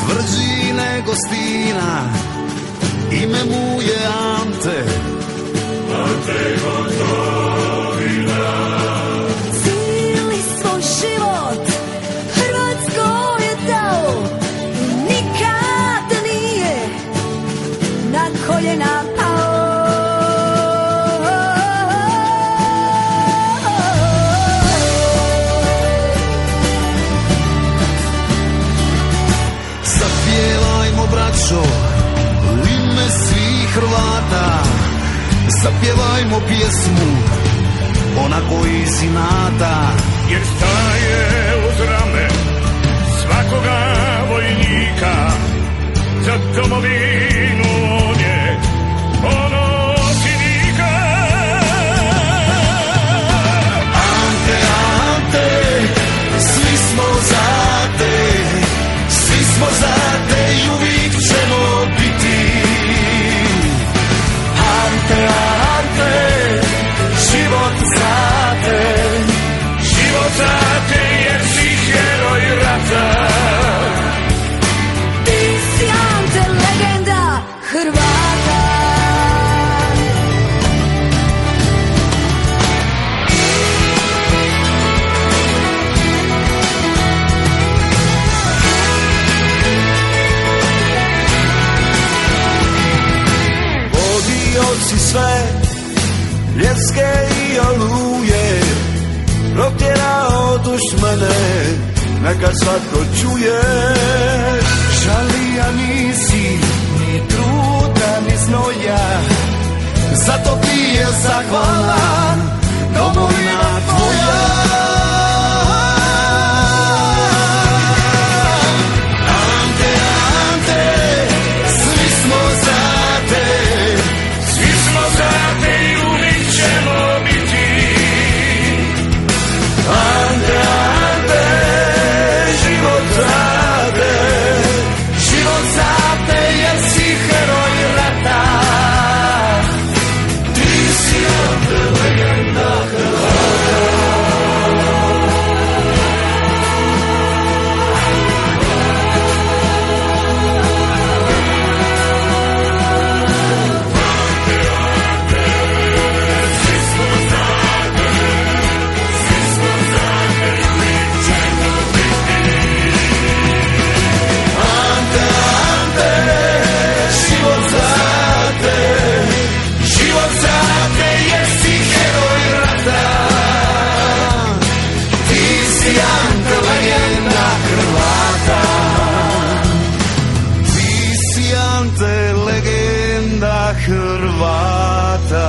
Tvrđi nego stina Ime mu je Ante. Ante Gotovina. Cijeli svoj život Hrvatsko je dao I nikad nije Na koljena braćo U ime svih Hrvata Zapjevajmo pjesmu Onako iz inata jer staje uz rame neka svatko čuje. Žalija nisi ni truda ni znoja Zato ti je zahvalan domovina tvoja. brillante legenda Hrvata.